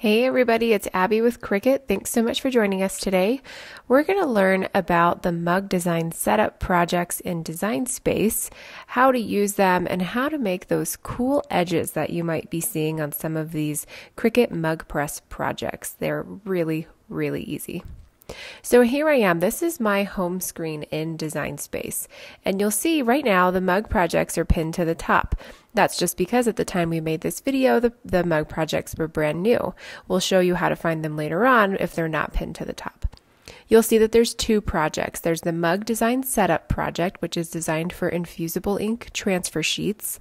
Hey everybody, it's Abby with Cricut. Thanks so much for joining us today. We're going to learn about the mug design setup projects in Design Space, how to use them, and how to make those cool edges that you might be seeing on some of these Cricut mug press projects. They're really, really easy. So here I am. This is my home screen in Design Space. And you'll see right now the mug projects are pinned to the top. That's just because at the time we made this video, the, the mug projects were brand new. We'll show you how to find them later on if they're not pinned to the top. You'll see that there's two projects. There's the Mug Design Setup project, which is designed for infusible ink transfer sheets.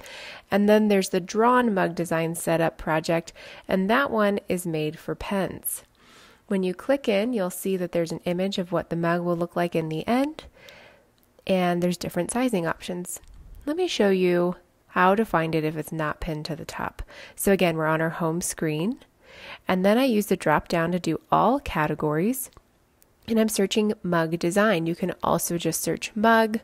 And then there's the Drawn Mug Design Setup project, and that one is made for pens. When you click in, you'll see that there's an image of what the mug will look like in the end, and there's different sizing options. Let me show you how to find it if it's not pinned to the top. So again, we're on our home screen, and then I use the drop down to do all categories, and I'm searching mug design. You can also just search mug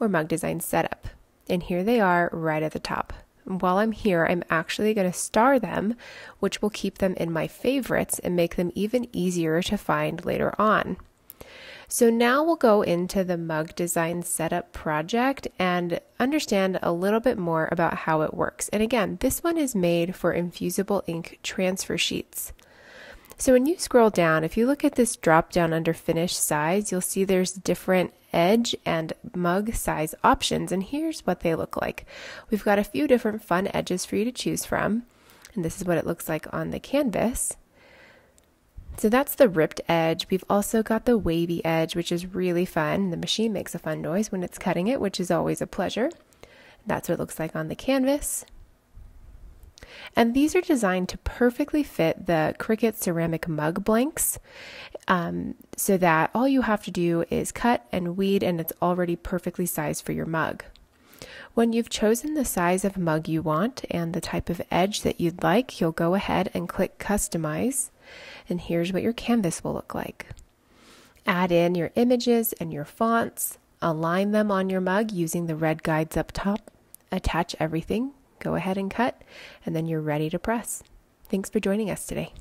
or mug design setup. And here they are right at the top while I'm here, I'm actually going to star them, which will keep them in my favorites and make them even easier to find later on. So now we'll go into the mug design setup project and understand a little bit more about how it works. And again, this one is made for infusible ink transfer sheets. So when you scroll down, if you look at this drop down under finish size, you'll see there's different edge and mug size options, and here's what they look like. We've got a few different fun edges for you to choose from, and this is what it looks like on the canvas. So that's the ripped edge. We've also got the wavy edge, which is really fun. The machine makes a fun noise when it's cutting it, which is always a pleasure. That's what it looks like on the canvas. And these are designed to perfectly fit the Cricut ceramic mug blanks um, so that all you have to do is cut and weed and it's already perfectly sized for your mug. When you've chosen the size of mug you want and the type of edge that you'd like, you'll go ahead and click Customize, and here's what your canvas will look like. Add in your images and your fonts, align them on your mug using the red guides up top, attach everything, go ahead and cut, and then you're ready to press. Thanks for joining us today.